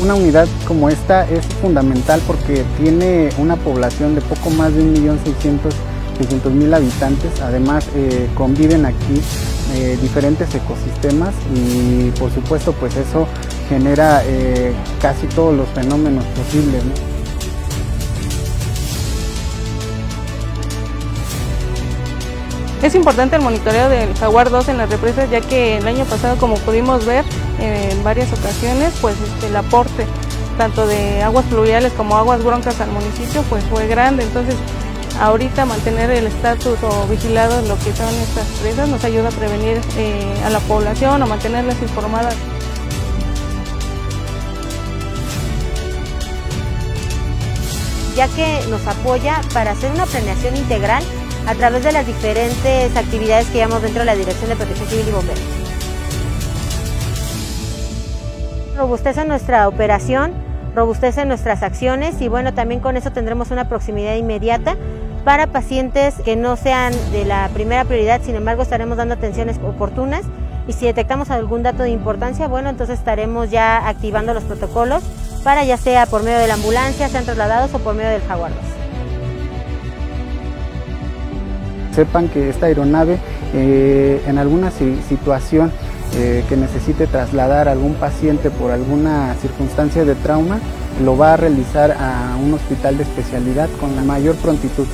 Una unidad como esta es fundamental porque tiene una población de poco más de 1.600.000 habitantes. Además, eh, conviven aquí eh, diferentes ecosistemas y por supuesto pues eso genera eh, casi todos los fenómenos posibles. Es importante el monitoreo del jaguar 2 en las represas ya que el año pasado como pudimos ver en varias ocasiones pues este, el aporte tanto de aguas fluviales como aguas broncas al municipio pues fue grande entonces ahorita mantener el estatus o vigilado lo que son estas presas nos ayuda a prevenir eh, a la población o mantenerlas informadas. ya que nos apoya para hacer una planeación integral a través de las diferentes actividades que llevamos dentro de la Dirección de Protección Civil y Bomberos. Robustece nuestra operación, robustece nuestras acciones y bueno, también con eso tendremos una proximidad inmediata para pacientes que no sean de la primera prioridad, sin embargo estaremos dando atenciones oportunas y si detectamos algún dato de importancia, bueno, entonces estaremos ya activando los protocolos para ya sea por medio de la ambulancia, sean trasladados o por medio del Jaguar sepan que esta aeronave eh, en alguna situación eh, que necesite trasladar a algún paciente por alguna circunstancia de trauma, lo va a realizar a un hospital de especialidad con la mayor prontitud.